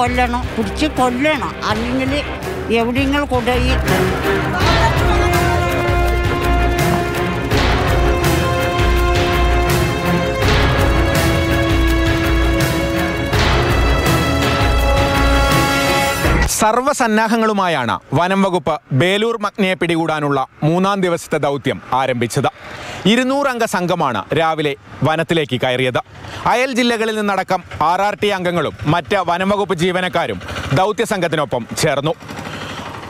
കൊല്ലണം പിടിച്ച് കൊല്ലണം. അല്ലെങ്കിൽ എവിടെയെങ്കിലും കൊണ്ടുപോയി. സർവസന്നാഹങ്ങളുമായാണ് വനം വകുപ്പ് ബേലൂർ മഗ്നയെ പിടികൂടാനുള്ള മൂന്നാം ദിവസത്തെ ദൗത്യം ആരംഭിച്ചത്. ഇരുന്നൂറംഗ സംഘമാണ് രാവിലെ വനത്തിലേക്ക് കയറിയത്. അയൽ ജില്ലകളിൽ നിന്നടക്കം ആർ ആർ ടി അംഗങ്ങളും മറ്റ് വനംവകുപ്പ് ജീവനക്കാരും ദൗത്യ സംഘത്തിനൊപ്പം ചേർന്നു.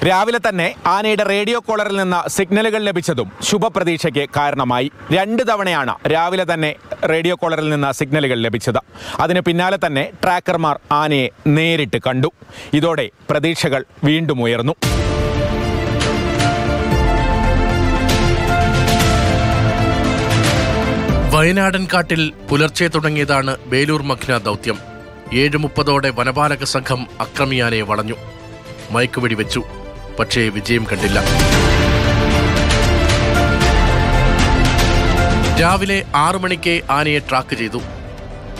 രാവിലെ തന്നെ ആനയുടെ റേഡിയോ കോളറിൽ നിന്ന് സിഗ്നലുകൾ ലഭിച്ചതും ശുഭപ്രതീക്ഷയ്ക്ക് കാരണമായി. രണ്ട് തവണയാണ് രാവിലെ തന്നെ റേഡിയോ കോളറിൽ നിന്ന് സിഗ്നലുകൾ ലഭിച്ചത്. അതിന് പിന്നാലെ തന്നെ ട്രാക്കർമാർ ആനയെ നേരിട്ട് കണ്ടു. ഇതോടെ പ്രതീക്ഷകൾ വീണ്ടും ഉയർന്നു. വയനാടൻ കാട്ടിൽ പുലർച്ചെ തുടങ്ങിയതാണ് ബേലൂർ മഖ്ന ദൗത്യം. ഏഴ് മുപ്പതോടെ വനപാലക സംഘം അക്രമിയാനെ വളഞ്ഞു. മയക്കുവെടി വെച്ചു പക്ഷേ വിജയം കണ്ടില്ല. രാവിലെ ആറു മണിക്ക് ആനയെ ട്രാക്ക് ചെയ്തു.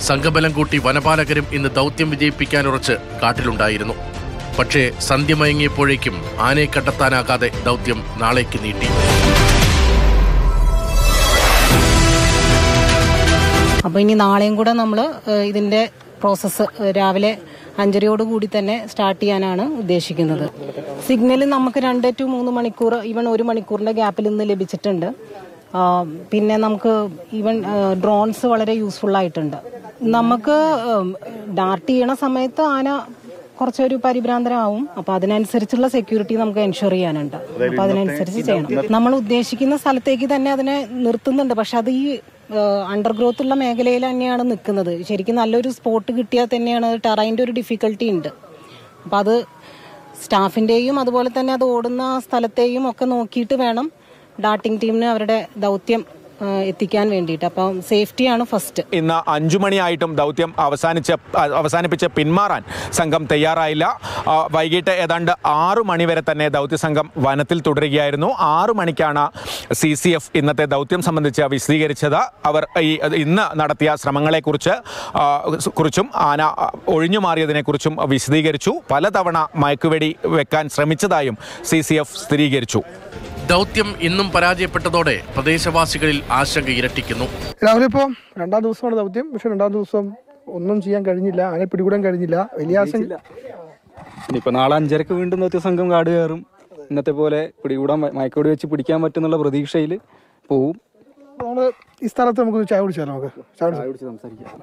സംഘബലം കൂട്ടി വനപാലകരും ഇന്ന് ദൗത്യം വിജയിപ്പിക്കാനുറച്ച് കാട്ടിലുണ്ടായിരുന്നു. പക്ഷേ സന്ധ്യ മയങ്ങിയപ്പോഴേക്കും ആനയെ കണ്ടെത്താനാകാതെ ദൗത്യം നാളേക്ക് നീട്ടി. അപ്പോൾ ഇനി നാളെയും കൂടെ നമ്മൾ ഇതിന്റെ പ്രോസസ്സ് രാവിലെ അഞ്ചരയോട് കൂടി തന്നെ സ്റ്റാർട്ട് ചെയ്യാനാണ് ഉദ്ദേശിക്കുന്നത്. സിഗ്നൽ നമുക്ക് രണ്ട് ടു മൂന്ന് മണിക്കൂർ ഈവൻ ഒരു മണിക്കൂറിന്റെ ഗ്യാപ്പിൽ നിന്ന് ലഭിച്ചിട്ടുണ്ട്. പിന്നെ നമുക്ക് ഈവൻ ഡ്രോൺസ് വളരെ യൂസ്ഫുൾ ആയിട്ടുണ്ട്. നമുക്ക് ഡാർട്ട് ചെയ്യണ സമയത്ത് ആന കുറച്ചൊരു പരിഭ്രാന്തരാവും. അപ്പൊ അതിനനുസരിച്ചുള്ള സെക്യൂരിറ്റി നമുക്ക് എൻഷുർ ചെയ്യാനുണ്ട്. അപ്പൊ അതിനനുസരിച്ച് ചെയ്യണം. നമ്മൾ ഉദ്ദേശിക്കുന്ന സ്ഥലത്തേക്ക് തന്നെ അതിനെ നിർത്തുന്നുണ്ട്. പക്ഷെ അത് ഈ അണ്ടർഗ്രോത്ത് ഉള്ള മേഖലയിൽ തന്നെയാണ് നിൽക്കുന്നത്. ശരിക്കും നല്ലൊരു സ്പോട്ട് കിട്ടിയാൽ തന്നെയാണ് ടെറൈന്റെ ഒരു ഡിഫിക്കൽട്ടി ഉണ്ട്. അപ്പം അത് സ്റ്റാഫിന്റെയും അതുപോലെ തന്നെ അത് ഓടുന്ന സ്ഥലത്തെയും ഒക്കെ നോക്കിയിട്ട് വേണം. ഡാർട്ടിംഗ് ടീമിന് അവരുടെ ദൗത്യം എത്തിക്കാൻ വേണ്ടിയിട്ട്. അപ്പം സേഫ്റ്റിയാണ് ഫസ്റ്റ് ഇന്ന് അഞ്ചു മണിയായിട്ടും ദൗത്യം അവസാനിച്ച അവസാനിപ്പിച്ച് പിന്മാറാൻ സംഘം തയ്യാറായില്ല. വൈകിട്ട് ഏതാണ്ട് ആറു മണിവരെ തന്നെ ദൗത്യ സംഘം വനത്തിൽ തുടരുകയായിരുന്നു. ആറു മണിക്കാണ് സി സി എഫ് ഇന്നത്തെ ദൗത്യം സംബന്ധിച്ച് വിശദീകരിച്ചത്. അവർ ഈ ഇന്ന് നടത്തിയ ശ്രമങ്ങളെക്കുറിച്ച് കുറിച്ചും ആന ഒഴിഞ്ഞു മാറിയതിനെക്കുറിച്ചും വിശദീകരിച്ചു. പലതവണ മയക്കുവെടി വെക്കാൻ ശ്രമിച്ചതായും സി സ്ഥിരീകരിച്ചു. ദൗത്യം ഇന്നും പരാജയപ്പെട്ടതോടെ പ്രദേശവാസികളിൽ ആശങ്ക ഇരട്ടിക്കുന്നു. രാവിലെ ഇപ്പോൾ രണ്ടാം ദിവസമാണ് ദൗത്യം. പക്ഷെ രണ്ടാം ദിവസം ഒന്നും ചെയ്യാൻ കഴിഞ്ഞില്ല. അങ്ങനെ പിടികൂടാൻ കഴിഞ്ഞില്ല. വലിയ ആശങ്ക ഇനിയിപ്പോൾ നാളെ അഞ്ചരക്ക് വീണ്ടും ദൗത്യ സംഘം കാട് കയറും. ഇന്നത്തെ പോലെ പിടികൂടാൻ മയക്കോടി വെച്ച് പിടിക്കാൻ പറ്റുന്നുള്ള പ്രതീക്ഷയിൽ പോവും. നമ്മൾ ഈ സ്ഥലത്ത് നമുക്ക് ചായ കുടിച്ചാലോ നമുക്ക്. ചായ? പിടിച്ച് സംസാരിക്കാം.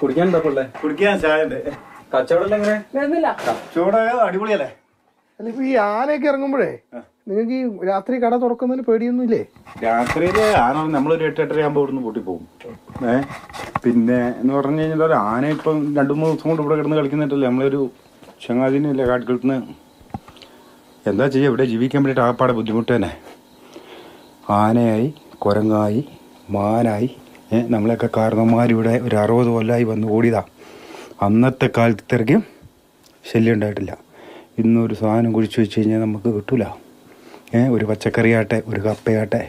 കുടിക്കാൻ എന്താ പിള്ളേ കുടിക്കാൻ ചായണ്ട് കച്ചവടം എങ്ങനെ? ചൂട് അടിപൊളിയല്ലേ? അല്ല ഇപ്പൊ ഈ ആനയൊക്കെ ഇറങ്ങുമ്പോഴേ നിങ്ങൾക്ക് ഈ രാത്രി കട തുറക്കുന്നതിന് പേടിയൊന്നും ഇല്ലേ രാത്രിയിൽ ആന നമ്മളൊരു എട്ട് എട്ടര ആകുമ്പോൾ ഇവിടുന്ന് പൂട്ടി പോകും. ഏ? പിന്നെ എന്ന് പറഞ്ഞു കഴിഞ്ഞാൽ ഒരു ആന ഇപ്പം രണ്ടു മൂന്ന് ദിവസം കൊണ്ട് ഇവിടെ കിടന്ന് കളിക്കുന്നിട്ടല്ലേ? നമ്മളൊരു ചങ്ങാതിനല്ലേ കാട്ടിക്കിടന്ന് എന്താ ചെയ്യുക ഇവിടെ ജീവിക്കാൻ വേണ്ടിയിട്ട് ആപ്പാടെ ബുദ്ധിമുട്ട് തന്നെ. ആനയായി കുരങ്ങായി മാനായി ഏഹ് നമ്മളെയൊക്കെ കാരണന്മാരിവിടെ ഒരു അറുപത് കൊല്ലമായി വന്ന് ഓടിയതാ. അന്നത്തെ കാലത്തിറങ്ങിയും ശല്യം ഉണ്ടായിട്ടില്ല ഇന്നൊരു സാധനം കുഴിച്ചു വെച്ച് കഴിഞ്ഞാൽ നമുക്ക് കിട്ടൂല. ഏ ഒരു പച്ചക്കറിയാട്ടെ ഒരു കപ്പയാട്ടെ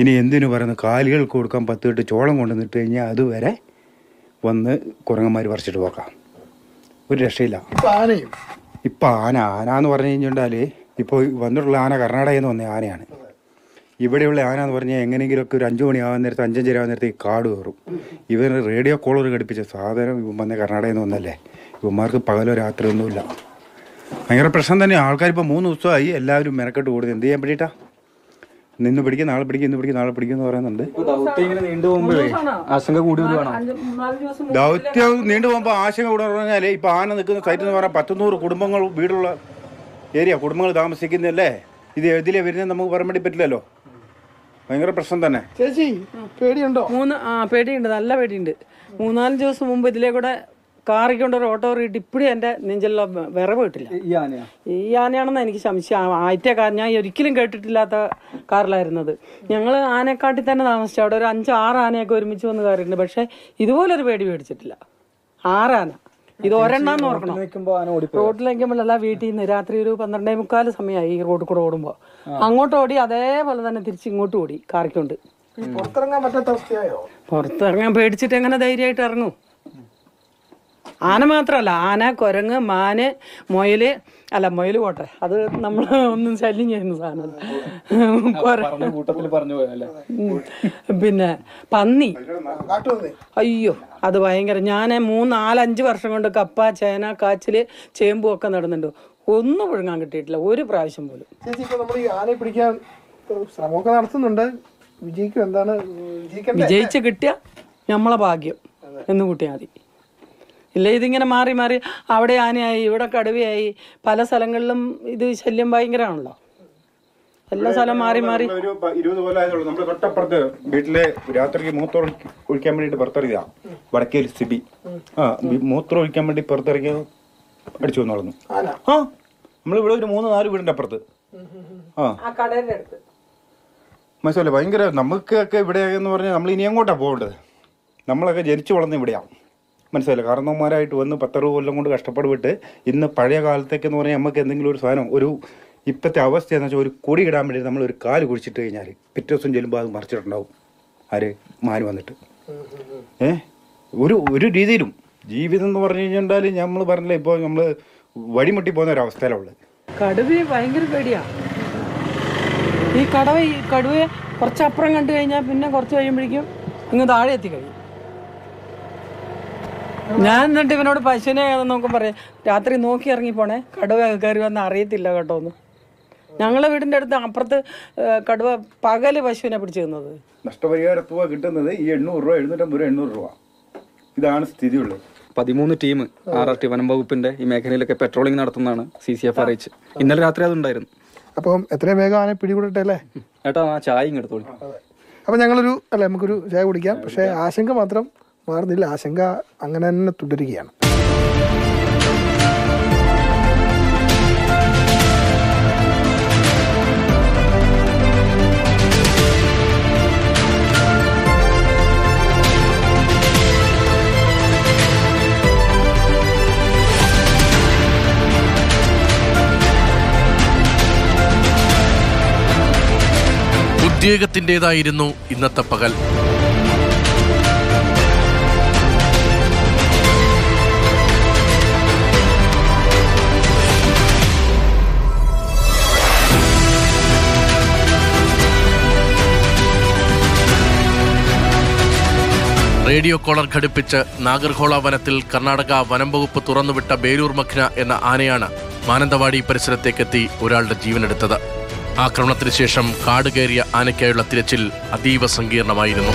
ഇനി എന്തിനു പറയുന്നു? കാലികൾക്ക് കൊടുക്കാൻ പത്ത് കെട്ട് ചോളം കൊണ്ടുവന്നിട്ട് കഴിഞ്ഞാൽ അതുവരെ വന്ന് കുരങ്ങന്മാർ പറിച്ചിട്ട് പോക്കാം. ഒരു രക്ഷയില്ല. ഇപ്പൊ ആന ആന എന്ന് പറഞ്ഞു കഴിഞ്ഞാൽ ഇപ്പോൾ വന്നിട്ടുള്ള ആന കർണാടകയിൽ നിന്ന് വന്ന ആനയാണ്. ഇവിടെയുള്ള ആന എന്ന് പറഞ്ഞാൽ എങ്ങനെയെങ്കിലുമൊക്കെ ഒരു അഞ്ചു മണിയാവാൻ നേരത്ത് അഞ്ചഞ്ചര ആവാൻ നേരത്ത് ഈ കാട് കയറും. ഇവർ റേഡിയോ കോളർ ഘടിപ്പിച്ച സാധനം ഇവൻ വന്ന കർണാടകയിൽ നിന്ന് വന്നല്ലേ? ഇവന്മാർക്ക് പകലോ രാത്രി ഒന്നുമില്ല. ഭയങ്കര പ്രശ്നം തന്നെ. ആൾക്കാർ ഇപ്പോൾ മൂന്ന് ദിവസമായി എല്ലാവരും മെനക്കെട്ട് കൂടുന്നത്. എന്ത് ചെയ്യാൻ വേണ്ടിയിട്ടാ നിന്ന് പിടിക്കും നാളെ പിടിക്കും ഇന്ന് പിടിക്കും നാളെ പിടിക്കും എന്ന് പറയുന്നുണ്ട്. ആശങ്ക കൂടി വരുവാണോ? ദൗത്യം നീണ്ടു പോകുമ്പോൾ ആശങ്ക കൂടുതൽ പറഞ്ഞാൽ ഇപ്പൊ ആന നിൽക്കുന്ന സൈറ്റ് എന്ന് പറഞ്ഞാൽ പത്തുനൂറ് കുടുംബങ്ങൾ വീടുള്ള ഏരിയ കുടുംബങ്ങൾ താമസിക്കുന്നതല്ലേ? ഇത് എതിലെ വരുന്നത് നമുക്ക് പറയാൻ വേണ്ടി പറ്റില്ലല്ലോ. ഭയങ്കര പ്രശ്നം തന്നെ. ചേച്ചി പേടിയുണ്ടോ? മൂന്ന് ആ പേടിയുണ്ട്. നല്ല പേടിയുണ്ട്. മൂന്നാൽ ദിവസം മുമ്പ് ഇതിലെ കൂടെ കാറിക്കൊണ്ട് ഒരു ഓട്ടോ കയറിയിട്ട് ഇപ്പോഴും എന്റെ നെഞ്ചെല്ലാം വിറവ് കിട്ടില്ല. ഈ ആനയാണെന്ന് എനിക്ക് സംശയം. ആദ്യത്തെ കാർ ഞാൻ ഒരിക്കലും കേട്ടിട്ടില്ലാത്ത കാറിലായിരുന്നത്. ഞങ്ങൾ ആനക്കാട്ടിൽ തന്നെ താമസിച്ചു. അവിടെ ഒരു അഞ്ച് ആറ് ആനയൊക്കെ ഒരുമിച്ച് വന്ന് കയറിയിട്ടുണ്ട്. പക്ഷെ ഇതുപോലൊരു പേടി മേടിച്ചിട്ടില്ല ആറാന. ഇത് ഒരെണ്ണം ഓർക്കണം റോഡിലേക്ക് അല്ല വീട്ടിൽ നിന്ന് രാത്രി ഒരു പന്ത്രണ്ടേ മുക്കാൽ സമയമായി ഈ റോഡിൽ കൂടെ ഓടുമ്പോൾ അങ്ങോട്ട് ഓടി അതേപോലെ തന്നെ തിരിച്ച് ഇങ്ങോട്ട് ഓടി കാറിക്കൊണ്ട് പുറത്തിറങ്ങാൻ പറ്റാത്ത അവസ്ഥയായോ? പുറത്തിറങ്ങാൻ പേടിച്ചിട്ട് എങ്ങനെ ധൈര്യമായിട്ട് ഇറങ്ങും? ആന മാത്രമല്ല ആന കുരങ്ങ് മാന് മുയൽ അല്ല മുയൽ പോട്ടെ. അത് നമ്മൾ ഒന്നും ശല്യം ചെയ്യുന്ന സാധനം പിന്നെ പന്നി. കാട്ടുവന്നേ അയ്യോ അത് ഭയങ്കര. ഞാൻ മൂന്ന് നാലഞ്ച് വർഷം കൊണ്ട് കപ്പ ചേന കാച്ചിൽ ചേമ്പും ഒക്കെ നടന്നുണ്ട്. ഒന്നും ഒഴുങ്ങാൻ കിട്ടിയിട്ടില്ല. ഒരു പ്രാവശ്യം പോലും. ചേച്ചി ഇപ്പൊ നമ്മൾ ഈ ആനയെ പിടിക്കാൻ ശ്രമമൊക്കെ നടത്തുന്നുണ്ട്. വിജയിക്കും എന്താണ് വിജയിച്ച് കിട്ടിയ നമ്മളെ ഭാഗ്യം. എന്ന് കൂട്ടിയാൽ മതി. ഇല്ല ഇതിങ്ങനെ മാറി മാറി അവിടെ ആനയായി ഇവിടെ കടുവയായി. പല സ്ഥലങ്ങളിലും ഇത് ശല്യം ഭയങ്കരമാണല്ലോ. എല്ലാ സ്ഥലം മാറി മാറി. ഇരുപത് കൊല്ലം ആയതുള്ളൂ നമ്മുടെ തൊട്ടപ്പുറത്ത് വീട്ടിലെ രാത്രിക്ക് മൂത്രം ഒഴി- ഒഴിക്കാൻ വേണ്ടിട്ട് പുറത്തിറങ്ങിയതാ. വടക്കേൽ സിബി. ആ മൂത്രം ഒഴിക്കാൻ വേണ്ടി പുറത്തിറങ്ങിയ അടിച്ചു വന്നു വളർന്നു ആ നമ്മളിവിടെ ഒരു മൂന്ന് നാല് വീടിന്റെ അപ്പുറത്ത്. ആ. മനസ്സിലല്ലേ കടയുടെ അടുത്ത്. മനസ്സിലായി ഭയങ്കര നമുക്കൊക്കെ ഇവിടെ എന്ന് പറഞ്ഞാൽ നമ്മൾ ഇനി എങ്ങോട്ടാ പോകേണ്ടത്? നമ്മളൊക്കെ ജനിച്ചു വളർന്ന ഇവിടെയാണ് മനസ്സിലായില്ല. കാരണവന്മാരായിട്ട് വന്ന് പത്തറുപത് കൊല്ലം കൊണ്ട് കഷ്ടപ്പെടുവിട്ട് ഇന്ന് പഴയ കാലത്തേക്ക് എന്ന് പറഞ്ഞാൽ നമുക്ക് എന്തെങ്കിലും ഒരു സാധനം ഒരു ഇപ്പോഴത്തെ അവസ്ഥ എന്ന് വെച്ചാൽ ഒരു കൊടി ഇടാൻ വേണ്ടി നമ്മൾ ഒരു കാൽ കുഴിച്ചിട്ട് കഴിഞ്ഞാൽ പിറ്റേ ദിവസം ചെല്ലുമ്പോൾ അത് മറിച്ചിട്ടുണ്ടാവും. ആര്? മാന് വന്നിട്ട്. ഏ? ഒരു ഒരു രീതിയിലും. ജീവിതം എന്ന് പറഞ്ഞു കഴിഞ്ഞാൽ നമ്മൾ പറഞ്ഞില്ല ഇപ്പോൾ നമ്മൾ വഴിമുട്ടി പോകുന്ന ഒരവസ്ഥയിലുള്ളത് കടുവയെ ഭയങ്കര പേടിയാ. ഈ കടവ ഈ കടുവയെ കുറച്ചപ്പുറം കണ്ടു കഴിഞ്ഞാൽ പിന്നെ കുറച്ച് കഴിയുമ്പോഴേക്കും ഇങ്ങ് താഴെ എത്തി കഴിയും ഞാൻ എന്നിട്ട് ഇവനോട് പശുവിനെ നോക്കും പറയാം രാത്രി നോക്കി ഇറങ്ങി പോണേ. കടുവ കയറി വന്ന് അറിയത്തില്ല കേട്ടോ ഒന്ന് ഞങ്ങളെ വീടിന്റെ അടുത്ത് അപ്പുറത്ത് കടുവ പകൽ പശുവിനെ പിടിച്ചു തന്നത്. നഷ്ടപരിഹാര തുക കിട്ടുന്നത് ഈ എണ്ണൂറ് രൂപ എഴുന്നൂറ്റമ്പത് രൂപ എണ്ണൂറ് രൂപ. ഇതാണ് സ്ഥിതി ഉള്ളത് പതിമൂന്ന് ടീം ആർ ആർ ടി വനം വകുപ്പിന്റെ ഈ മേഖലയിലൊക്കെ പെട്രോളിംഗ് നടത്തുന്നതാണ് സി സി എഫ് അറിയിച്ച് ഇന്നലെ രാത്രി അതുണ്ടായിരുന്നു. അപ്പം എത്രയും വേഗം ആനെ പിടികൂടട്ടെ അല്ലേ? ഏട്ടാ ആ ചായ ഇങ്ങെടുത്തോളൂ അപ്പം ഞങ്ങളൊരു അല്ല നമുക്കൊരു ചായ കുടിക്കാം. പക്ഷേ ആശങ്ക മാത്രം മാറുന്നില്ല. ആശങ്ക അങ്ങനെ തന്നെ തുടരുകയാണ്. ഉദ്യോഗത്തിന്റെതായിരുന്നു ഇന്നത്തെ പകൽ. റേഡിയോ കോളർ ഘടിപ്പിച്ച് നാഗർഹോള വനത്തിൽ കർണാടക വനം വകുപ്പ് തുറന്നുവിട്ട ബേലൂർ മഖ്ന എന്ന ആനയാണ് മാനന്തവാടി പരിസരത്തേക്കെത്തി ഒരാളുടെ ജീവനെടുത്തത്. ആക്രമണത്തിന് ശേഷം കാട് കയറിയ ആനയ്ക്കായുള്ള തിരച്ചിൽ അതീവ സങ്കീർണമായിരുന്നു.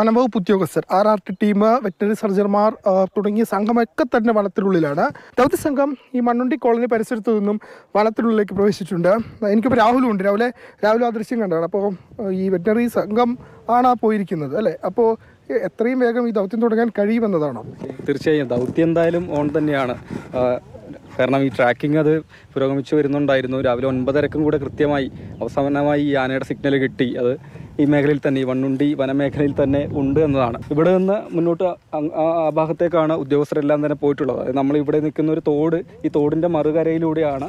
വനംവകുപ്പ് ഉദ്യോഗസ്ഥർ R R T team veterinary സർജന്മാർ തുടങ്ങിയ സംഘമൊക്കെ തന്നെ വനത്തിനുള്ളിലാണ്. ദൗത്യ സംഘം ഈ മണ്ണുണ്ടി കോളനി പരിസരത്തു നിന്നും വനത്തിനുള്ളിലേക്ക് പ്രവേശിച്ചിട്ടുണ്ട്. എനിക്കിപ്പോൾ രാഹുലും ഉണ്ട് രാവിലെ രാവിലെ ആ ദൃശ്യം കണ്ടതാണ് അപ്പോൾ ഈ വെറ്റിനറി സംഘം ആണ് പോയിരിക്കുന്നത് അല്ലേ? അപ്പോൾ എത്രയും വേഗം ഈ ദൗത്യം തുടങ്ങാൻ കഴിയുമെന്നതാണോ? തീർച്ചയായും. ദൗത്യം എന്തായാലും ഓൺ തന്നെയാണ്. കാരണം ഈ ട്രാക്കിംഗ് അത് പുരോഗമിച്ചു വരുന്നുണ്ടായിരുന്നു. രാവിലെ ഒൻപതരക്കും കൂടെ കൃത്യമായി അവസാനമായി ഈ ആനയുടെ സിഗ്നൽ കിട്ടി. അത് ഈ മേഖലയിൽ തന്നെ ഈ വണ്ണുണ്ടി വനമേഖലയിൽ തന്നെ ഉണ്ട് എന്നതാണ്. ഇവിടെ നിന്ന് മുന്നോട്ട് ആ ഭാഗത്തേക്കാണ് ഉദ്യോഗസ്ഥരെല്ലാം തന്നെ പോയിട്ടുള്ളത്. നമ്മൾ ഇവിടെ നിൽക്കുന്ന ഒരു തോട് ഈ തോടിന്റെ മറുകരയിലൂടെയാണ്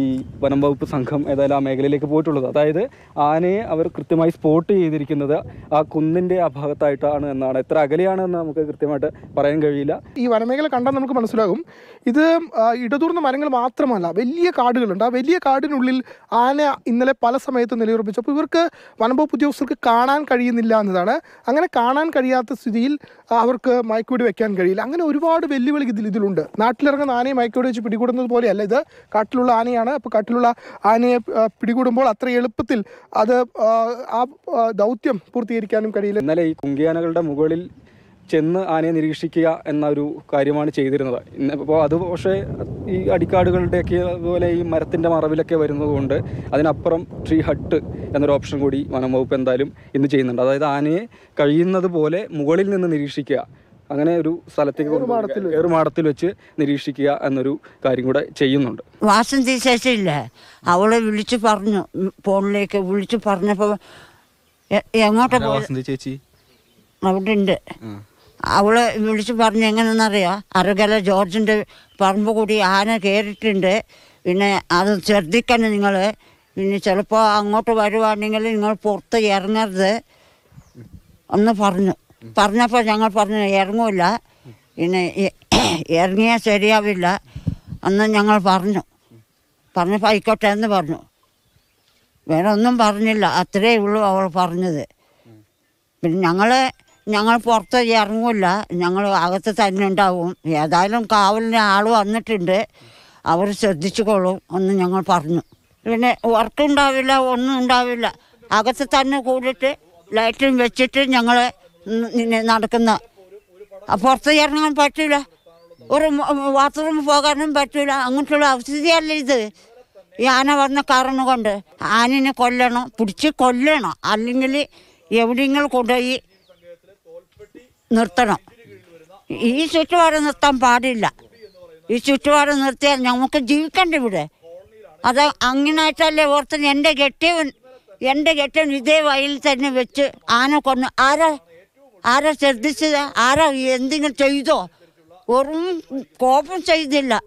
ഈ വനം വകുപ്പ് സംഘം ഏതായാലും ആ മേഖലയിലേക്ക് പോയിട്ടുള്ളത്. അതായത് ആനയെ അവർ കൃത്യമായി സ്പോട്ട് ചെയ്തിരിക്കുന്നത് ആ കുന്നിന്റെ ആ ഭാഗത്തായിട്ടാണ് എന്നാണ്. എത്ര അകലെയാണെന്ന് നമുക്ക് കൃത്യമായിട്ട് പറയാൻ കഴിയില്ല. ഈ വനമേഖല കണ്ടാൽ നമുക്ക് മനസ്സിലാകും. ഇത് ഇടതൂർന്ന മരങ്ങൾ മാത്രമല്ല വലിയ കാടുകളുണ്ട്. ആ വലിയ കാടിനുള്ളിൽ ആന ഇന്നലെ പല സമയത്തും നിലയുറപ്പിച്ചു. അപ്പോൾ ഇവർക്ക് വനംവകുപ്പ് ഉദ്യോഗസ്ഥർക്ക് കാണാൻ കഴിയുന്നില്ല എന്നതാണ്. അങ്ങനെ കാണാൻ കഴിയാത്ത സ്ഥിതിയിൽ അവർക്ക് മയക്കുവെടി വെക്കാൻ കഴിയില്ല. അങ്ങനെ ഒരുപാട് വെല്ലുവിളി ഇതിൽ ഇതിലുണ്ട്. നാട്ടിലിറങ്ങുന്ന ആനയെ മയക്കുവെടി വെച്ച് പിടികൂടുന്നത് പോലെയല്ല ഇത്. കാട്ടിലുള്ള ആനയാണ് അപ്പോൾ കാട്ടിലുള്ള ആനയെ പിടികൂടുമ്പോൾ അത്ര എളുപ്പത്തിൽ അത് ആ, ദൗത്യം പൂർത്തീകരിക്കാനും കഴിയില്ല. ഇന്നലെ ഈ കുങ്കിയാനകളുടെ മുകളിൽ ചെന്ന് ആനയെ നിരീക്ഷിക്കുക എന്ന ഒരു കാര്യമാണ് ചെയ്തിരുന്നത്. ഇന്ന് അപ്പോൾ അത് പക്ഷേ ഈ അടിക്കാടുകളുടെയൊക്കെ അതുപോലെ ഈ മരത്തിന്റെ മറവിലൊക്കെ വരുന്നതുകൊണ്ട് അതിനപ്പുറം ട്രീ ഹട്ട് എന്നൊരു ഓപ്ഷൻ കൂടി വനം വകുപ്പ് എന്തായാലും ഇന്ന് ചെയ്യുന്നുണ്ട്. അതായത് ആനയെ കഴിയുന്നത് പോലെ മുകളിൽ നിന്ന് നിരീക്ഷിക്കുക. അങ്ങനെ ഒരു സ്ഥലത്തേക്ക് ഒരു ഏറുമാടത്തിൽ വെച്ച് നിരീക്ഷിക്കുക എന്നൊരു കാര്യം കൂടെ ചെയ്യുന്നുണ്ട്. വാസന്തി ശേഷമില്ലേ അവളെ വിളിച്ചു പറഞ്ഞു. ഫോണിലേക്ക് വിളിച്ചു പറഞ്ഞപ്പോൾ എങ്ങോട്ടാ വാസന്തി ചേച്ചി? അവിടെ ഉണ്ട് അവളെ വിളിച്ചു പറഞ്ഞു എങ്ങനെയെന്നറിയാം അറുകല ജോർജിന്റെ പറമ്പ് കൂടി ആന കേറിട്ടുണ്ട് പിന്നെ അത് ശ്രദ്ധിക്കണം നിങ്ങൾ പിന്നെ ചിലപ്പോൾ അങ്ങോട്ട് വരുവാണെങ്കിൽ നിങ്ങൾ പുറത്ത് ഇറങ്ങരുത് എന്ന് പറഞ്ഞു. പറഞ്ഞപ്പോൾ ഞങ്ങൾ പറഞ്ഞു ഇറങ്ങൂല. പിന്നെ ഇറങ്ങിയാൽ ശരിയാവില്ല. അന്ന് ഞങ്ങൾ പറഞ്ഞു. പറഞ്ഞപ്പോൾ ആയിക്കോട്ടെ എന്ന് പറഞ്ഞു. വേറെ ഒന്നും പറഞ്ഞില്ല. അത്രേ ഉള്ളൂ അവൾ പറഞ്ഞത്. പിന്നെ ഞങ്ങൾ ഞങ്ങൾ പുറത്ത് ഇറങ്ങില്ല ഞങ്ങൾ അകത്ത് തന്നെ ഉണ്ടാവും. ഏതായാലും കാവലിന് ആൾ വന്നിട്ടുണ്ട്. അവർ ശ്രദ്ധിച്ചുകൊള്ളും എന്ന് ഞങ്ങൾ പറഞ്ഞു. പിന്നെ വർക്ക് ഉണ്ടാവില്ല ഒന്നും ഉണ്ടാവില്ല. അകത്ത് തന്നെ കൂടിയിട്ട് ലൈറ്റും വെച്ചിട്ട് ഞങ്ങൾ നടക്കുന്ന. പുറത്ത് ഇറങ്ങാൻ പറ്റില്ല ഒരു ബാത്റൂമിൽ പോകാനും പറ്റില്ല അങ്ങനത്തുള്ള അവസ്ഥയല്ല ഇത്. ഈ ആന വന്ന കാരണം കൊണ്ട് ആനിനെ കൊല്ലണം പിടിച്ച് കൊല്ലണം. അല്ലെങ്കിൽ എവിടെയെങ്കിലും കൊണ്ടുപോയി നിർത്തണം. ഈ ചുറ്റുപാട് നിർത്താൻ പാടില്ല. ഈ ചുറ്റുപാട് നിർത്തിയാൽ നമുക്ക് ജീവിക്കണ്ട ഇവിടെ. അത് അങ്ങനായിട്ടല്ലേ ഓർത്ത് എന്റെ കെട്ടിയവൻ എന്റെ കെട്ടിയവൻ ഇതേ വയലിൽ തന്നെ വെച്ച് ആന കൊന്നു. ആരാ ആരാ ശ്രദ്ധിച്ചത്? ആരാ എന്തെങ്കിലും ചെയ്തോ? ഒരു കോപം ചെയ്തില്ല.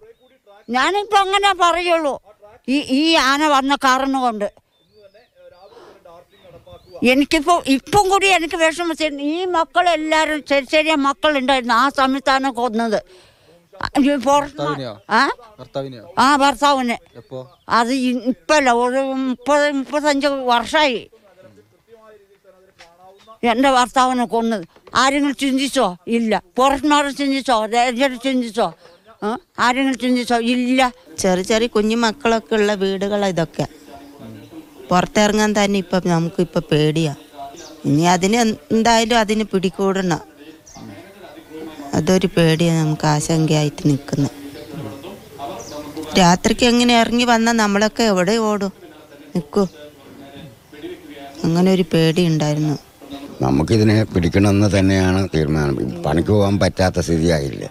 ഞാനിപ്പോൾ അങ്ങനെ പറയുള്ളൂ. ഈ ഈ ആന വന്ന കാരണം കൊണ്ട്. എനിക്കിപ്പോൾ ഇപ്പം കൂടി എനിക്ക് വിഷമത്തിൽ ഈ മക്കളെല്ലാവരും ചെറിയ ചെറിയ മക്കളുണ്ടായിരുന്നു ആ സംവിധാനം കൊന്നത്. ആ? ഭർത്താവിനെ. അത് ഇപ്പല്ല ഒരു മുപ്പത് മുപ്പത്തഞ്ച് വർഷമായി എന്റെ ഭർത്താവിനെ കൊന്നത്. ആരെങ്കിലും ചിന്തിച്ചോ? ഇല്ല. പുറത്തുമാരെ ചിന്തിച്ചോ? രാജ്യം ചിന്തിച്ചോ? ആരെങ്കിലും ചിന്തിച്ചോ? ഇല്ല. ചെറിയ ചെറിയ കുഞ്ഞു മക്കളൊക്കെ ഉള്ള വീടുകളാണ് ഇതൊക്കെ. പുറത്തിറങ്ങാൻ തന്നെ ഇപ്പം നമുക്ക് ഇപ്പൊ പേടിയാ. ഇനി അതിന് എന്തായാലും അതിന് പിടികൂടണം. അതൊരു പേടിയാണ് നമുക്ക് ആശങ്കയായിട്ട് നിൽക്കുന്നത് രാത്രിക്ക് എങ്ങനെ ഇറങ്ങി വന്നാൽ നമ്മളൊക്കെ എവിടെ ഓടും? നിൽക്കൂ അങ്ങനെ ഒരു പേടി ഉണ്ടായിരുന്നു. നമുക്കിതിനെ പിടിക്കണമെന്ന് തന്നെയാണ് തീരുമാനം. പണിക്ക് പോകാൻ പറ്റാത്ത സ്ഥിതിയായില്ലേ?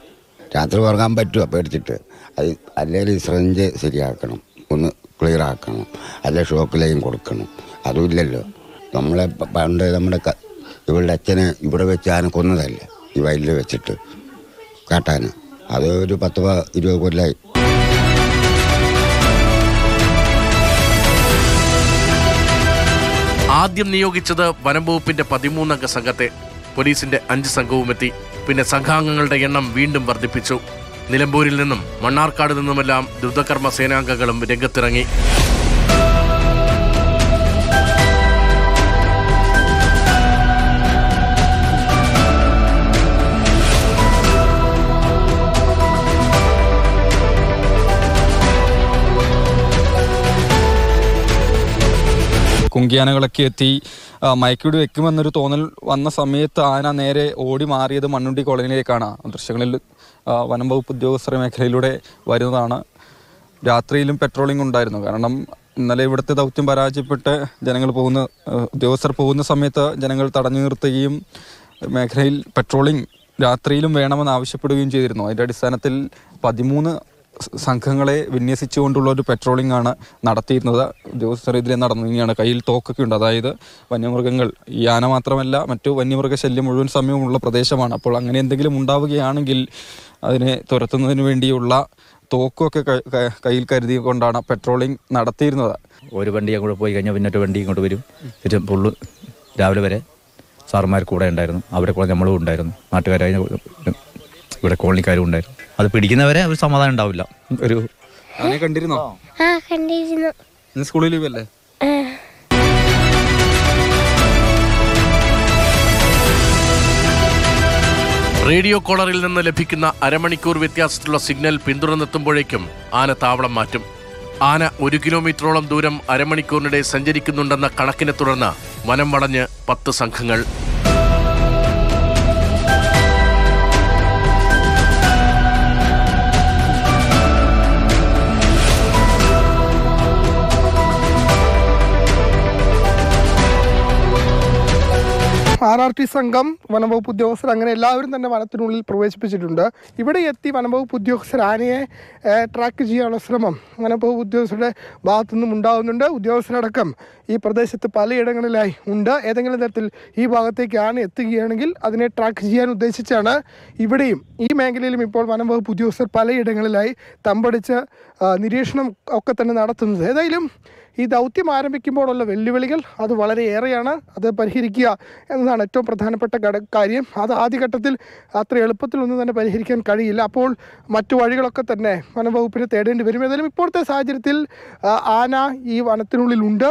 രാത്രി ഉറങ്ങാൻ പറ്റുമോ? പേടിച്ചിട്ട് അത് അല്ലെങ്കിൽ സിറഞ്ച് ശരിയാക്കണം. ഒന്ന് ക്ലിയർ ആക്കണം. അല്ലെ ഷോക്ക് ലൈൻ കൊടുക്കണം. അതുമില്ലല്ലോ നമ്മളെ പണ്ട് നമ്മുടെ ഇവളുടെ അച്ഛനെ ഇവിടെ വെച്ച് ആന കൊന്നതല്ലേ? ഈ വയലിൽ വെച്ചിട്ട് കാട്ടാന. അത് ഒരു പത്ത് ഇരുപത് കൊല്ലമായി ആദ്യം നിയോഗിച്ചത് വനംവകുപ്പിന്റെ പതിമൂന്നംഗ സംഘത്തെ പോലീസിന്റെ അഞ്ച് സംഘവുമെത്തി. പിന്നെ സംഘാംഗങ്ങളുടെ എണ്ണം വീണ്ടും വർദ്ധിപ്പിച്ചു. നിലമ്പൂരിൽ നിന്നും മണ്ണാർക്കാട് നിന്നുമെല്ലാം ദ്രുതകർമ്മ സേനാംഗങ്ങളും രംഗത്തിറങ്ങി. കുങ്കിയാനകളൊക്കെ എത്തി. മയക്കിട് വെക്കുമെന്നൊരു തോന്നൽ വന്ന സമയത്ത് ആന നേരെ ഓടി മാറിയത് മണ്ണുണ്ടി കോളനിയിലേക്കാണ്. ദൃശ്യങ്ങളിൽ വനം വകുപ്പ് ഉദ്യോഗസ്ഥരുടെ മേഖലയിലൂടെ വരുന്നതാണ്. രാത്രിയിലും പെട്രോളിംഗ് ഉണ്ടായിരുന്നു. കാരണം ഇന്നലെ ഇവിടുത്തെ ദൗത്യം പരാജയപ്പെട്ട് ജനങ്ങൾ പോകുന്ന ഉദ്യോഗസ്ഥർ പോകുന്ന സമയത്ത് ജനങ്ങൾ തടഞ്ഞു നിർത്തുകയും മേഖലയിൽ പെട്രോളിംഗ് രാത്രിയിലും വേണമെന്ന് ആവശ്യപ്പെടുകയും ചെയ്തിരുന്നു. അതിന്റെ അടിസ്ഥാനത്തിൽ പതിമൂന്ന് സംഘങ്ങളെ വിന്യസിച്ചുകൊണ്ടുള്ള ഒരു പെട്രോളിംഗ് ആണ് നടത്തിയിരുന്നത്. ഉദ്യോഗസ്ഥർ ഇതിലെ നടന്നു. കയ്യിൽ തോക്കൊക്കെ ഉണ്ട്. അതായത് വന്യമൃഗങ്ങൾ. ഈ ആന മാത്രമല്ല മറ്റു വന്യമൃഗ ശല്യം മുഴുവൻ സമയമുള്ള പ്രദേശമാണ്. അപ്പോൾ അങ്ങനെ എന്തെങ്കിലും ഉണ്ടാവുകയാണെങ്കിൽ അതിനെ തുരത്തുന്നതിന് വേണ്ടിയുള്ള തോക്കൊക്കെ കയ്യിൽ കരുതി കൊണ്ടാണ് പെട്രോളിംഗ് നടത്തിയിരുന്നത്. ഒരു വണ്ടി അങ്ങോട്ട് പോയി കഴിഞ്ഞാൽ പിന്നെ വണ്ടി ഇങ്ങോട്ട് വരും. ഇത് ഫുള്ള് രാവിലെ വരെ സാറുമാർ കൂടെ ഉണ്ടായിരുന്നു. അവിടെ കൂടെ നമ്മളും ഉണ്ടായിരുന്നു. നാട്ടുകാരായ ഇവിടെ കോളനിക്കാരും ഉണ്ടായിരുന്നു അത് പിടിക്കുന്നവരെ ഒരു സമാധാനം ഉണ്ടാവില്ല. ഒരു കണ്ടിരുന്നോ? ആ കണ്ടിരുന്നു. ഇന്ന് സ്കൂളിൽ. റേഡിയോ കോളറിൽ നിന്ന് ലഭിക്കുന്ന അരമണിക്കൂർ വ്യത്യാസത്തിലുള്ള സിഗ്നൽ പിന്തുടർന്നെത്തുമ്പോഴേക്കും ആന താവളം മാറ്റും. ആന ഒരു കിലോമീറ്ററോളം ദൂരം അരമണിക്കൂറിനിടെ സഞ്ചരിക്കുന്നുണ്ടെന്ന കണക്കിനെ തുടർന്ന് വനം വളഞ്ഞ് പത്ത് സംഘങ്ങൾ ആർ സംഘം വനംവകുപ്പ് ഉദ്യോഗസ്ഥർ അങ്ങനെ എല്ലാവരും തന്നെ വനത്തിനുള്ളിൽ പ്രവേശിപ്പിച്ചിട്ടുണ്ട്. ഇവിടെ എത്തി വനംവകുപ്പ് ഉദ്യോഗസ്ഥർ ആനയെ ട്രാക്ക് ചെയ്യാനുള്ള ശ്രമം വനംവകുപ്പ് ഉദ്യോഗസ്ഥരുടെ ഭാഗത്തു നിന്നും ഉണ്ടാകുന്നുണ്ട് ഉദ്യോഗസ്ഥരടക്കം ഈ പ്രദേശത്ത് പലയിടങ്ങളിലായി ഉണ്ട്. ഏതെങ്കിലും തരത്തിൽ ഈ ഭാഗത്തേക്ക് ആന എത്തുകയാണെങ്കിൽ അതിനെ ട്രാക്ക് ചെയ്യാൻ ഉദ്ദേശിച്ചാണ് ഇവിടെയും ഈ മേഖലയിലും ഇപ്പോൾ വനംവകുപ്പ് ഉദ്യോഗസ്ഥർ പലയിടങ്ങളിലായി തമ്പടിച്ച് നിരീക്ഷണം ഒക്കെ തന്നെ നടത്തുന്നത്. ഏതായാലും ഈ ദൗത്യം ആരംഭിക്കുമ്പോഴുള്ള വെല്ലുവിളികൾ അത് വളരെയേറെയാണ് അത് പരിഹരിക്കുക എന്നതാണ് ഏറ്റവും പ്രധാനപ്പെട്ട കാര്യം. അത് ആദ്യഘട്ടത്തിൽ അത്ര എളുപ്പത്തിലൊന്നും തന്നെ പരിഹരിക്കാൻ കഴിയില്ല. അപ്പോൾ മറ്റു വഴികളൊക്കെ തന്നെ വനംവകുപ്പിന് തേടേണ്ടി വരും. ഏതായാലും ഇപ്പോഴത്തെ സാഹചര്യത്തിൽ ആന ഈ വനത്തിനുള്ളിലുണ്ട്.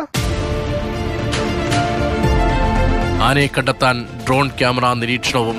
ആനയെ കണ്ടെത്താൻ ഡ്രോൺ ക്യാമറ നിരീക്ഷണവും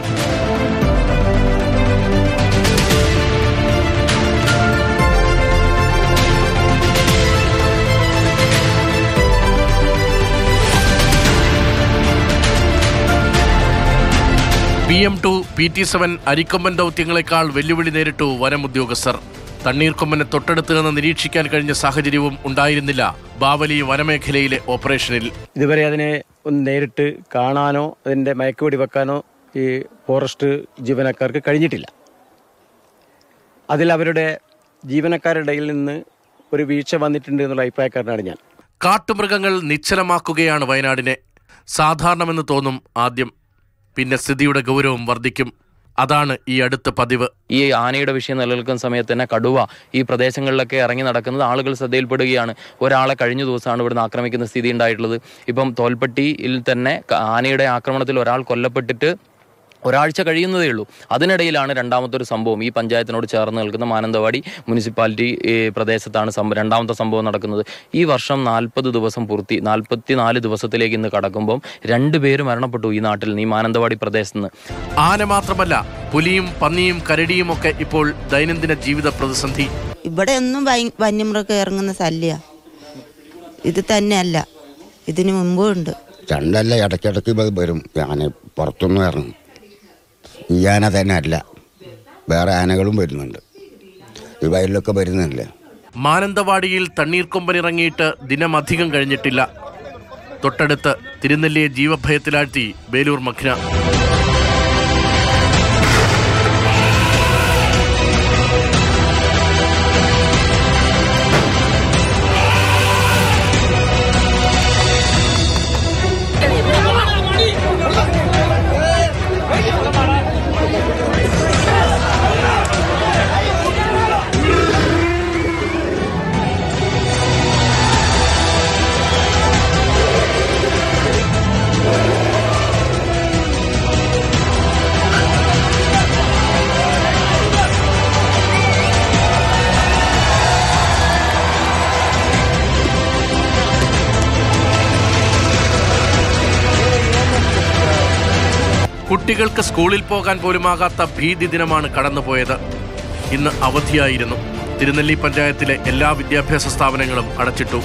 P M two P T seven Arikomban ദൗത്യങ്ങളെക്കാൾ വെല്ലുവിളി നേരിട്ടു വനം ഉദ്യോഗസ്ഥർ തണ്ണീർക്കൊമ്പനെ തൊട്ടടുത്ത് നിന്ന് നിരീക്ഷിക്കാൻ കഴിഞ്ഞ സാഹചര്യവും ഉണ്ടായിരുന്നില്ല ബാവലി വനമേഖലയിലെ ഓപ്പറേഷനിൽ. ഇതുവരെ അതിനെ ഒന്ന് നേരിട്ട് കാണാനോ അതിന്റെ മയക്കുവെടി വെക്കാനോ ഈ ഫോറസ്റ്റ് ജീവനക്കാർക്ക് കഴിഞ്ഞിട്ടില്ല. അതിൽ അവരുടെ ജീവനക്കാരുടെ ഇടയിൽ നിന്ന് ഒരു വീഴ്ച വന്നിട്ടുണ്ട് എന്നുള്ള അഭിപ്രായക്കാരനാണ് ഞാൻ. കാട്ടുമൃഗങ്ങൾ നിശ്ചലമാക്കുകയാണ് വയനാടിനെ. സാധാരണമെന്ന് തോന്നും ആദ്യം പിന്നെ സ്ഥിതിയുടെ ഗൗരവം വർദ്ധിക്കും. അതാണ് ഈ അടുത്ത പതിവ്. ഈ ആനയുടെ വിഷയം നിലനിൽക്കുന്ന സമയത്ത് തന്നെ കടുവ ഈ പ്രദേശങ്ങളിലൊക്കെ ഇറങ്ങി നടക്കുന്നത് ആളുകൾ ശ്രദ്ധയിൽപ്പെടുകയാണ്. ഒരാളെ കഴിഞ്ഞ ദിവസമാണ് ഇവിടുന്ന് ആക്രമിക്കുന്ന സ്ഥിതി ഉണ്ടായിട്ടുള്ളത്. ഇപ്പം തോൽപ്പെട്ടിയിൽ തന്നെ ആനയുടെ ആക്രമണത്തിൽ ഒരാൾ കൊല്ലപ്പെട്ടിട്ട് ഒരാഴ്ച കഴിയുന്നതേ ഉള്ളൂ. അതിനിടയിലാണ് രണ്ടാമത്തെ ഒരു സംഭവം. ഈ പഞ്ചായത്തിനോട് ചേർന്ന് നിൽക്കുന്ന മാനന്തവാടി മുനിസിപ്പാലിറ്റി പ്രദേശത്താണ് സംഭവം രണ്ടാമത്തെ സംഭവം നടക്കുന്നത്. ഈ വർഷം നാൽപ്പത് ദിവസം പൂർത്തി നാൽപ്പത്തി നാല് ദിവസത്തിലേക്ക് ഇന്ന് കടക്കുമ്പം രണ്ടുപേര് മരണപ്പെട്ടു ഈ നാട്ടിൽ നിന്ന് ഈ മാനന്തവാടി പ്രദേശത്ത് നിന്ന്. ആന മാത്രമല്ല പുലിയും പന്നിയും കരടിയും ഒക്കെ ഇപ്പോൾ ദൈനംദിന ജീവിത പ്രതിസന്ധി. ഇവിടെ ഒന്നും വന്യമൃഗം ഇറങ്ങുന്ന ശല്യ. ഇത് തന്നെയല്ല. ഇതിനു മുമ്പും ഉണ്ട്. രണ്ടല്ല ഇടയ്ക്കിടയ്ക്ക് വരും. ഞാൻ പുറത്തുനിന്ന് ഇറങ്ങും. ഈ ആന തന്നെ അല്ല. വേറെ ആനകളും വരുന്നുണ്ട്. ഈ വയലിലൊക്കെ വരുന്നില്ല? മാനന്തവാടിയിൽ തണ്ണീർക്കൊമ്പനിറങ്ങിയിട്ട് അധികം കഴിഞ്ഞിട്ടില്ല. തൊട്ടടുത്ത് തിരുനെല്ലിയെ ജീവഭയത്തിലാഴ്ത്തി ബേലൂർ മഖ്ന കുട്ടികൾക്ക് സ്കൂളിൽ പോകാൻ പോലുമാകാത്ത ഭീതി ദിനമാണ് കടന്നുപോയത്. ഇന്ന് അവധിയായിരുന്നു. തിരുനെല്ലി പഞ്ചായത്തിലെ എല്ലാ വിദ്യാഭ്യാസ സ്ഥാപനങ്ങളും അടച്ചിട്ടു.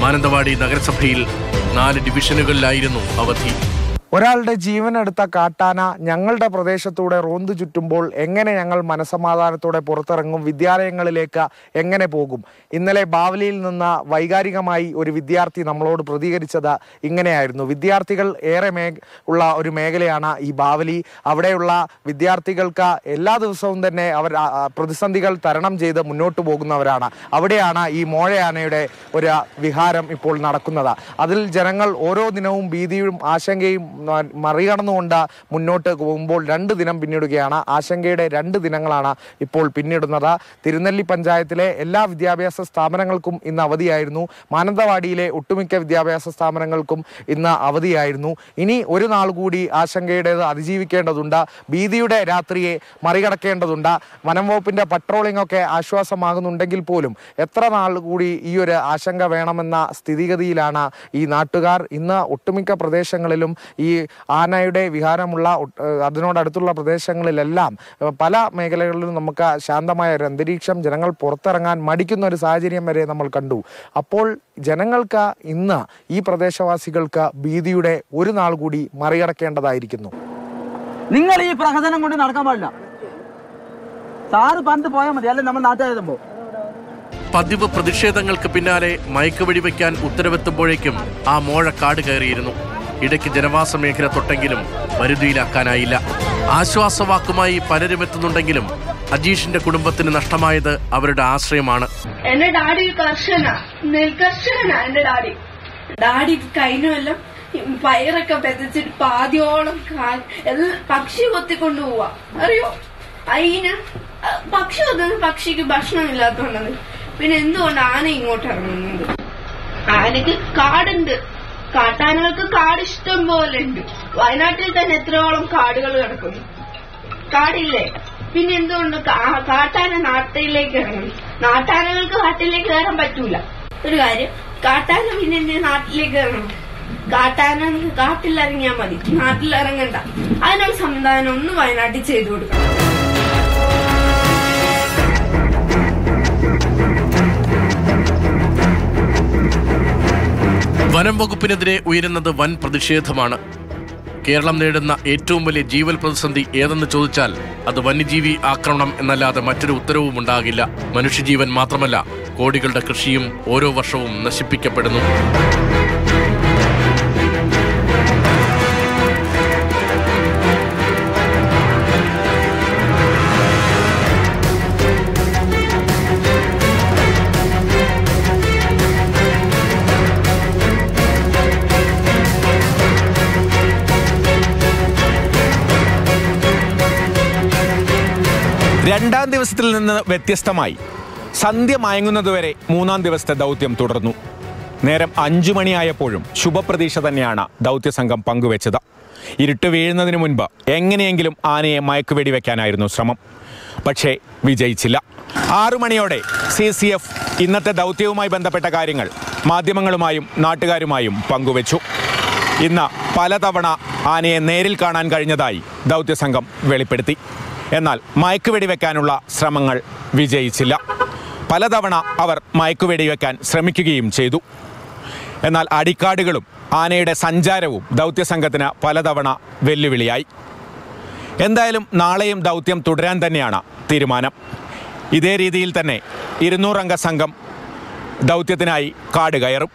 മാനന്തവാടി നഗരസഭയിൽ നാല് ഡിവിഷനുകളിലായിരുന്നു അവധി. ഒരാളുടെ ജീവനെടുത്ത കാട്ടാന ഞങ്ങളുടെ പ്രദേശത്തൂടെ റോന്തു ചുറ്റുമ്പോൾ എങ്ങനെ ഞങ്ങൾ മനസമാധാനത്തോടെ പുറത്തിറങ്ങും വിദ്യാലയങ്ങളിലേക്ക് എങ്ങനെ പോകും? ഇന്നലെ ബാവലിയിൽ നിന്ന് വൈകാരികമായി ഒരു വിദ്യാർത്ഥി നമ്മളോട് പ്രതികരിച്ചത് ഇങ്ങനെയായിരുന്നു. വിദ്യാർത്ഥികൾ ഏറെ ഉള്ള ഒരു മേഖലയാണ് ഈ ബാവലി. അവിടെയുള്ള വിദ്യാർത്ഥികൾക്ക് എല്ലാ ദിവസവും തന്നെ അവർ പ്രതിസന്ധികൾ തരണം ചെയ്ത് മുന്നോട്ട് പോകുന്നവരാണ്. അവിടെയാണ് ഈ മോഴയാനയുടെ ഒരു വിഹാരം ഇപ്പോൾ നടക്കുന്നത്. അതിൽ ജനങ്ങൾ ഓരോ ദിനവും ഭീതിയും ആശങ്കയും മറികടന്നുകൊണ്ട് മുന്നോട്ട് പോകുമ്പോൾ രണ്ട് ദിനം പിന്നിടുകയാണ്. ആശങ്കയുടെ രണ്ട് ദിനങ്ങളാണ് ഇപ്പോൾ പിന്നിടുന്നത്. തിരുനെല്ലി പഞ്ചായത്തിലെ എല്ലാ വിദ്യാഭ്യാസ സ്ഥാപനങ്ങൾക്കും ഇന്ന് അവധിയായിരുന്നു. മാനന്തവാടിയിലെ ഒട്ടുമിക്ക വിദ്യാഭ്യാസ സ്ഥാപനങ്ങൾക്കും ഇന്ന് അവധിയായിരുന്നു. ഇനി ഒരു നാൾ കൂടി ആശങ്കയുടേത് അതിജീവിക്കേണ്ടതുണ്ട്. ഭീതിയുടെ രാത്രിയെ മറികടക്കേണ്ടതുണ്ട്. വനം വകുപ്പിന്റെ പട്രോളിംഗ് ഒക്കെ ആശ്വാസമാകുന്നുണ്ടെങ്കിൽ പോലും എത്ര നാൾ കൂടി ഈ ഒരു ആശങ്ക വേണമെന്ന സ്ഥിതിഗതിയിലാണ് ഈ നാട്ടുകാർ. ഇന്ന് ഒട്ടുമിക്ക പ്രദേശങ്ങളിലും ഈ ആനയുടെ വിഹാരമുള്ള അതിനോടടുത്തുള്ള പ്രദേശങ്ങളിലെല്ലാം പല മേഖലകളിലും നമുക്ക് ശാന്തമായ ഒരു അന്തരീക്ഷം ജനങ്ങൾ പുറത്തിറങ്ങാൻ മടിക്കുന്ന ഒരു സാഹചര്യം വരെ നമ്മൾ കണ്ടു. അപ്പോൾ ജനങ്ങൾക്ക് ഇന്ന് ഈ പ്രദേശവാസികൾക്ക് ഭീതിയുടെ ഒരു നാൾ കൂടി മറികടക്കേണ്ടതായിരിക്കുന്നു. നിങ്ങൾ ഈ പ്രഹസനം കൊണ്ട് നടക്കാൻ പാടില്ല. സാറ് പണ്ട് പോയാൽ മതി അല്ലെ നമ്മൾ നാട്ടുകാരുമ്പോ പതിവ് പ്രതിഷേധങ്ങൾക്ക് പിന്നാലെ മയക്കുവെടിവെക്കാൻ ഉത്തരവെത്തുമ്പോഴേക്കും ആ മോഴക്കാട് കാട് കയറിയിരുന്നു. ഇടയ്ക്ക് ജനവാസ മേഖല തൊട്ടെങ്കിലും പരിധിയിലാക്കാനായില്ല. ആശ്വാസവാക്കുമായി പലരും എത്തുന്നുണ്ടെങ്കിലും അജീഷിന്റെ കുടുംബത്തിന് നഷ്ടമായത് അവരുടെ ആശ്രയമാണ്. എന്റെ ഡാഡി കർഷകനാ കർഷന നെൽകർഷകനാ എന്റെ ഡാഡി. ഡാഡി കഴിഞ്ഞ കൊല്ലം പയറൊക്കെ പെതച്ചിട്ട് പാതിയോളം പക്ഷി കൊത്തിക്കൊണ്ടു പോവാ. അറിയോ? അയിന് പക്ഷി കൊത്തുന്നത് പക്ഷിക്ക് ഭക്ഷണം ഇല്ലാത്തോണ്ടത് പിന്നെ എന്തുകൊണ്ട് ആന ഇങ്ങോട്ട് ഇറങ്ങുന്നത്? ആനക്ക് കാടുണ്ട്. കാട്ടാനകൾക്ക് കാട് ഇഷ്ടം പോലെ ഉണ്ട് വയനാട്ടിൽ തന്നെ എത്രയോളം കാടുകൾ കിടക്കുന്നു. കാടില്ലേ? പിന്നെ എന്തുകൊണ്ട് കാട്ടാന നാട്ടിലേക്ക് ഇറങ്ങണം? നാട്ടാനകൾക്ക് കാട്ടിലേക്ക് കയറാൻ പറ്റൂല. ഒരു കാര്യം കാട്ടാന പിന്നെ എന്തിനാ നാട്ടിലേക്ക് ഇറങ്ങണം? കാട്ടാന കാട്ടിലിറങ്ങിയാൽ മതി. നാട്ടിലിറങ്ങണ്ട. അതിനൊരു സംവിധാനം ഒന്ന് വയനാട്ടിൽ ചെയ്തു കൊടുക്കണം. വനം വകുപ്പിനെതിരെ ഉയരുന്നത് വൻ പ്രതിഷേധമാണ്. കേരളം നേടുന്ന ഏറ്റവും വലിയ ജീവൽ പ്രതിസന്ധി ഏതെന്ന് ചോദിച്ചാൽ അത് വന്യജീവി ആക്രമണം എന്നല്ലാതെ മറ്റൊരു ഉത്തരവും ഉണ്ടാകില്ല. മനുഷ്യജീവൻ മാത്രമല്ല കോടികളുടെ കൃഷിയും ഓരോ വർഷവും നശിപ്പിക്കപ്പെടുന്നു. ദിവസത്തിൽ നിന്ന് വ്യത്യസ്തമായി. സന്ധ്യ മയങ്ങുന്നതുവരെ മൂന്നാം ദിവസത്തെ ദൗത്യം തുടർന്നു. നേരം അഞ്ചു മണിയായപ്പോഴും ശുഭപ്രതീക്ഷ തന്നെയാണ് ദൗത്യ ദൗത്യസംഘം പങ്കുവച്ചത്. ഇരുട്ട് വീഴുന്നതിന് മുൻപ് എങ്ങനെയെങ്കിലും ആനയെ മയക്കുവെടി വെക്കാനായിരുന്നു ശ്രമം. പക്ഷേ വിജയിച്ചില്ല. ആറു മണിയോടെ സി സി എഫ് ഇന്നത്തെ ദൗത്യവുമായി ബന്ധപ്പെട്ട കാര്യങ്ങൾ മാധ്യമങ്ങളുമായും നാട്ടുകാരുമായും പങ്കുവച്ചു. ഇന്ന് പലതവണ ആനയെ നേരിൽ കാണാൻ കഴിഞ്ഞതായി ദൗത്യ സംഘം വെളിപ്പെടുത്തി. എന്നാൽ മയക്കുവെടി വെക്കാനുള്ള ശ്രമങ്ങൾ വിജയിച്ചില്ല. പലതവണ അവർ മയക്കുവെടി വെക്കാൻ ശ്രമിക്കുകയും ചെയ്തു. എന്നാൽ അടിക്കാടുകളും ആനയുടെ സഞ്ചാരവും ദൗത്യസംഘത്തിന് പലതവണ വെല്ലുവിളിയായി. എന്തായാലും നാളെയും ദൗത്യം തുടരാൻ തന്നെയാണ് തീരുമാനം. ഇതേ രീതിയിൽ തന്നെ ഇരുന്നൂറംഗ സംഘം ദൗത്യത്തിനായി കാട് കയറും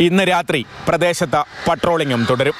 ഇന്ന് രാത്രി പ്രദേശത്ത് പട്രോളിങ്ങും തുടരും.